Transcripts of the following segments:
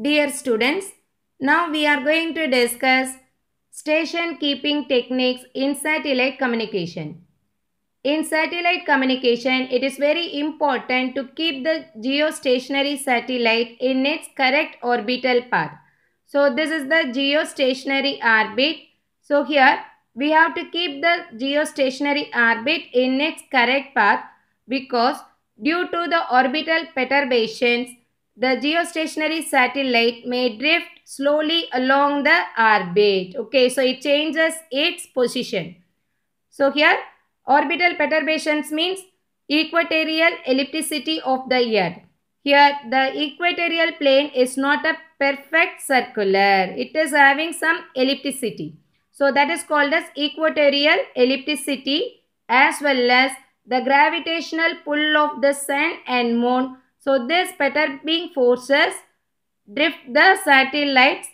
Dear students, now we are going to discuss station keeping techniques in satellite communication. In satellite communication, it is very important to keep the geostationary satellite in its correct orbital path. So this is the geostationary orbit. So here we have to keep the geostationary orbit in its correct path because due to the orbital perturbations, the geostationary satellite may drift slowly along the orbit. Okay, so it changes its position. So here orbital perturbations means equatorial ellipticity of the earth. Here the equatorial plane is not a perfect circular. It is having some ellipticity. So that is called as equatorial ellipticity as well as the gravitational pull of the sun and moon. So this perturbing forces drift the satellites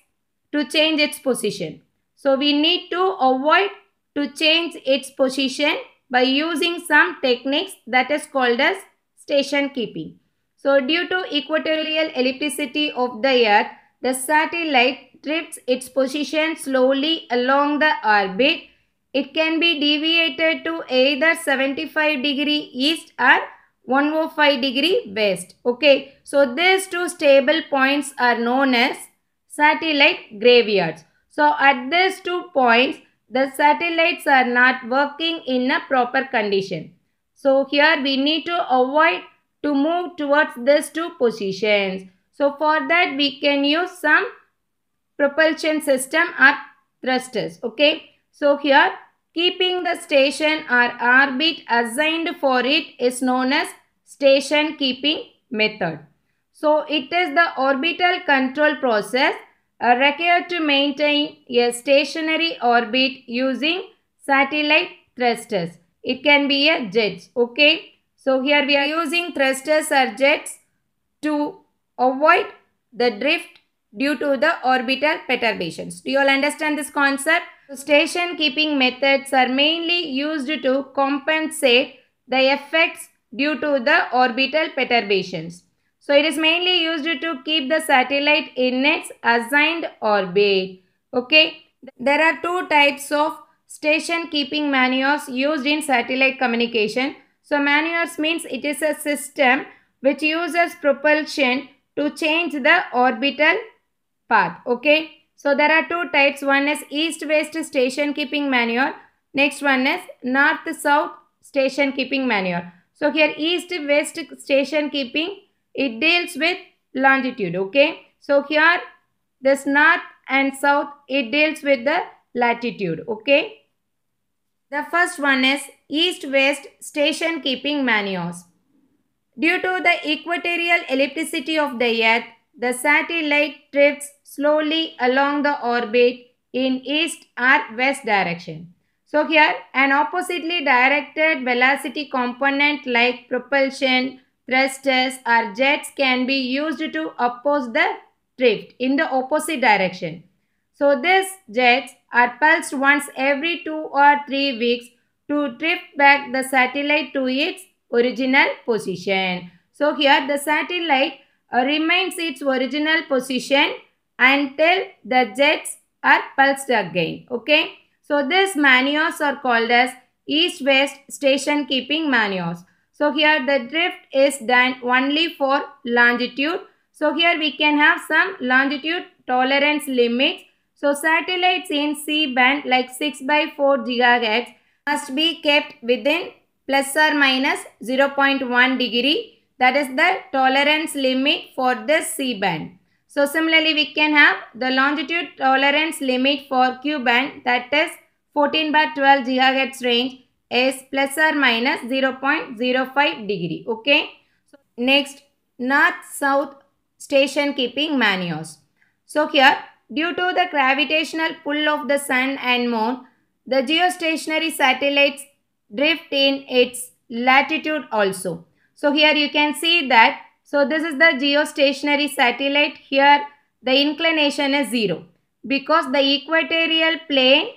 to change its position. So we need to avoid to change its position by using some techniques that is called as station keeping. So due to equatorial ellipticity of the earth, the satellite drifts its position slowly along the orbit. It can be deviated to either 75 degree east or 105 degree west. Okay, so these two stable points are known as satellite graveyards. So at these two points, the satellites are not working in a proper condition. So here we need to avoid to move towards these two positions. So for that we can use some propulsion system or thrusters. Okay. So here keeping the station or orbit assigned for it is known as station keeping method. So it is the orbital control process uh, required to maintain a stationary orbit using satellite thrusters. It can be a jets. Okay. So here we are using thrusters or jets to avoid the drift due to the orbital perturbations. Do you all understand this concept? Station keeping methods are mainly used to compensate the effects due to the orbital perturbations. So it is mainly used to keep the satellite in its assigned orbit. Okay. There are two types of station keeping maneuvers used in satellite communication. So maneuvers means it is a system which uses propulsion to change the orbital path. Okay. So there are two types. One is east-west station keeping maneuver. Next one is north-south station keeping maneuver. So here east-west station keeping, it deals with longitude. Okay. So here this north and south, it deals with the latitude. Okay. The first one is east-west station keeping maneuvers. Due to the equatorial ellipticity of the earth, the satellite drifts slowly along the orbit in east or west direction. So here an oppositely directed velocity component like propulsion, thrusters or jets can be used to oppose the drift in the opposite direction. So these jets are pulsed once every two or three weeks to drift back the satellite to its original position. So here the satellite Uh, remains its original position until the jets are pulsed again. Okay. So these maneuvers are called as east-west station keeping maneuvers. So here the drift is done only for longitude. So here we can have some longitude tolerance limits. So satellites in C-band like 6 by 4 GHz must be kept within plus or minus 0.1 degree. That is the tolerance limit for this C-band. So similarly we can have the longitude tolerance limit for Ku-band that is 14 by 12 GHz range is plus or minus 0.05 degree. Okay. So next north-south station keeping maneuvers. So here due to the gravitational pull of the sun and moon the geostationary satellites drift in its latitude also. So here you can see that. So this is the geostationary satellite. Here the inclination is 0 because the equatorial plane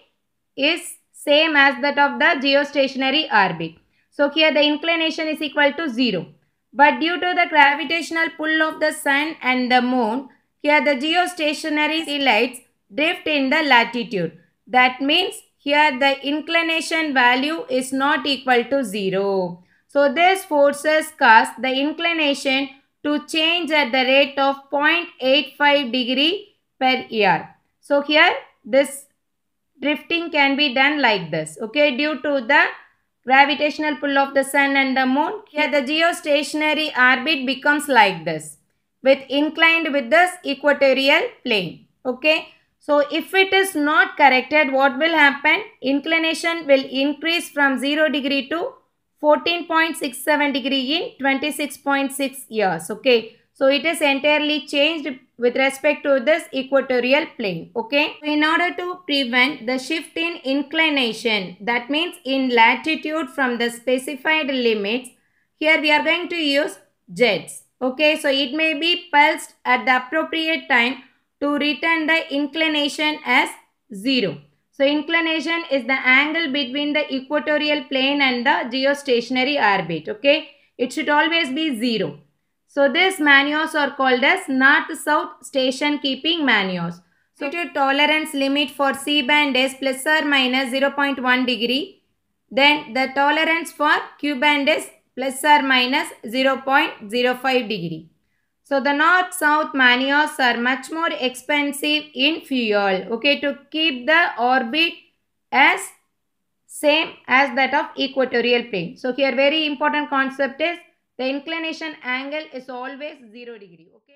is same as that of the geostationary orbit. So here the inclination is equal to 0. But due to the gravitational pull of the sun and the moon, Here the geostationary satellites drift in the latitude. That means here the inclination value is not equal to 0. So this forces cause the inclination to change at the rate of 0.85 degree per year. So here this drifting can be done like this. Okay, due to the gravitational pull of the sun and the moon. Here the geostationary orbit becomes like this with inclined with this equatorial plane. Okay. So if it is not corrected, what will happen? Inclination will increase from 0 degree to 14.67 degree in 26.6 years. Okay. So it is entirely changed with respect to this equatorial plane. Okay. In order to prevent the shift in inclination, that means in latitude from the specified limits, here we are going to use jets. Okay. So it may be pulsed at the appropriate time to return the inclination as 0. So inclination is the angle between the equatorial plane and the geostationary orbit. Okay. It should always be 0. So these maneuvers are called as north-south station keeping maneuvers. So to tolerance limit for C band is plus or minus 0.1 degree. Then the tolerance for Ku band is plus or minus 0.05 degree. So the north-south maneuvers are much more expensive in fuel. Okay, to keep the orbit as same as that of equatorial plane. So here very important concept is the inclination angle is always 0 degree. Okay.